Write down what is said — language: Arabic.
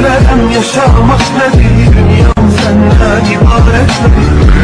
لم يشاء مصدري دنيا مسنى عبارتنا